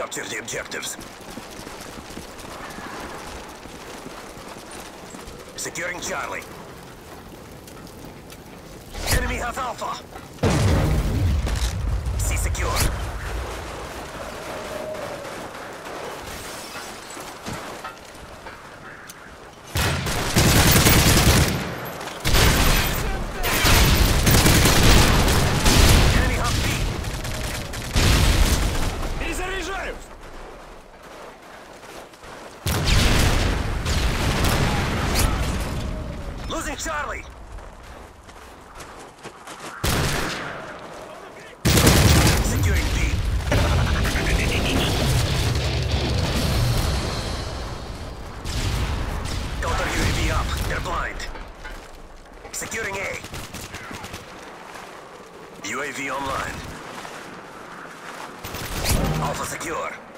Capture the objectives. Securing Charlie. Enemy has Alpha. C secure. Losing Charlie. Securing B. Counter UAV up. They're blind. Securing A. UAV online. Alpha secure.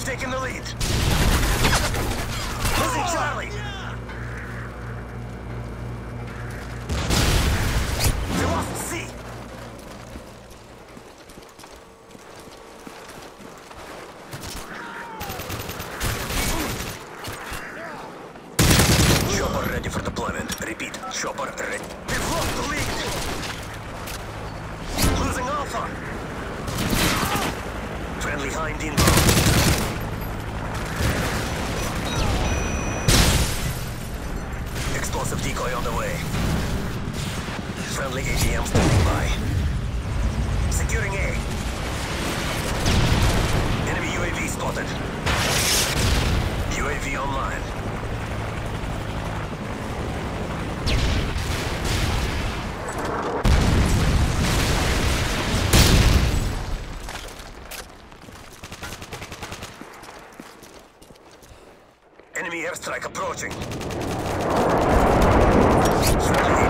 We've the lead. Losing Charlie. We lost C. Chopper ready for deployment. Repeat. Chopper ready. Lead. Losing Alpha. Friendly Hind. Decoy on the way. Friendly AGM standing by. Securing A. Enemy UAV spotted. UAV online. Enemy airstrike approaching. Friendly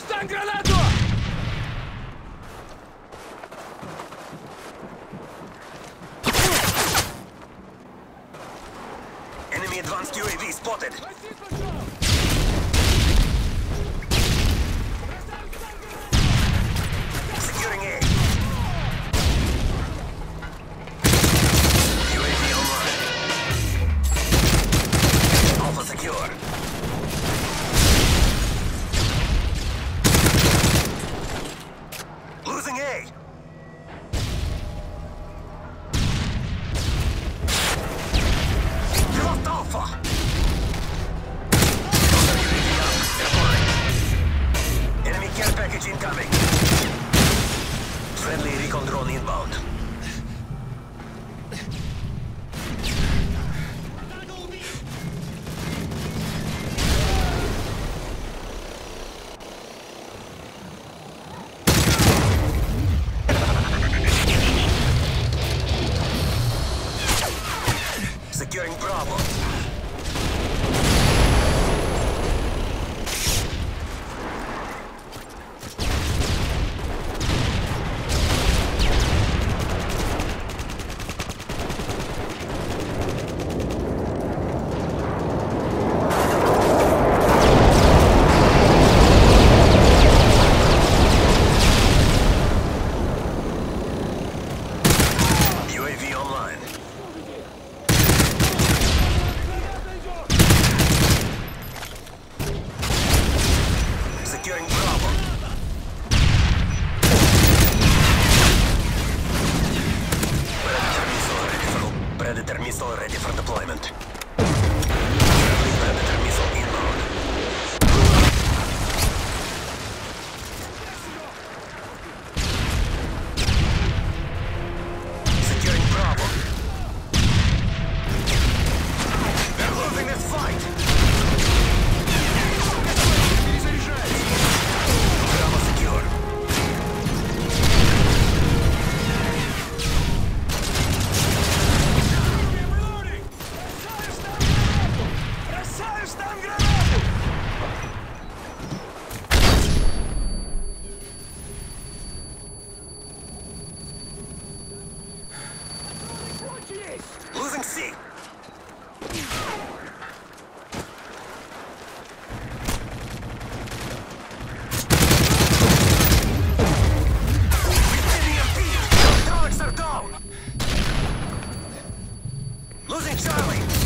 están granadas! deployment. Charlie!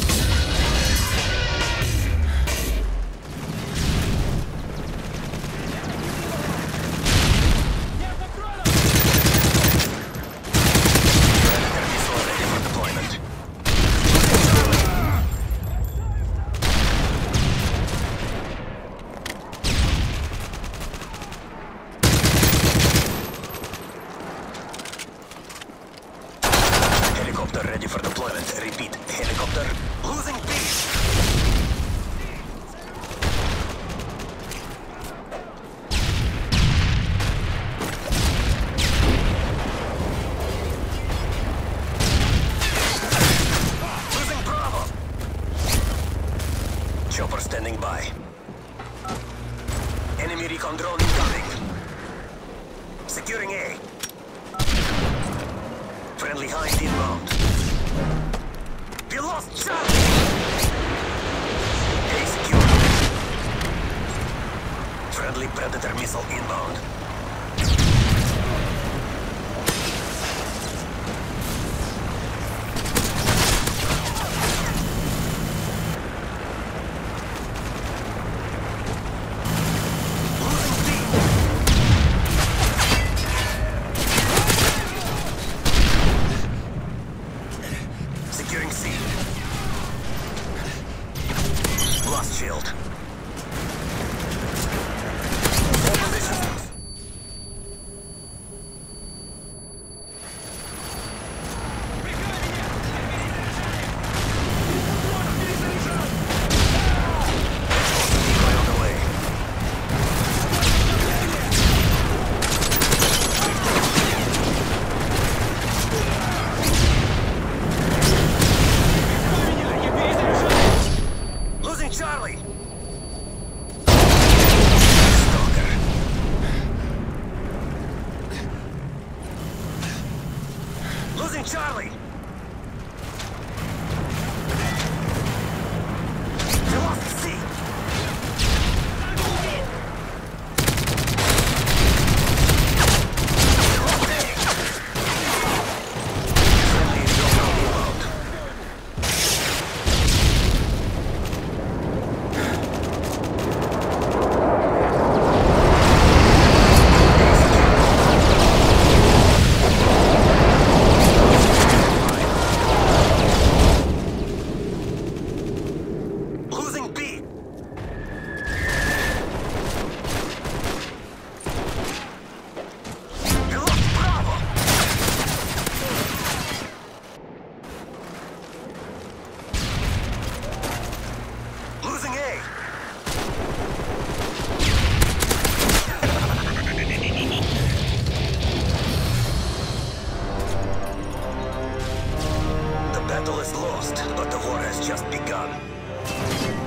Friendly hind inbound. We lost Charlie! Execute! Friendly Predator missile inbound. lost, but the war has just begun.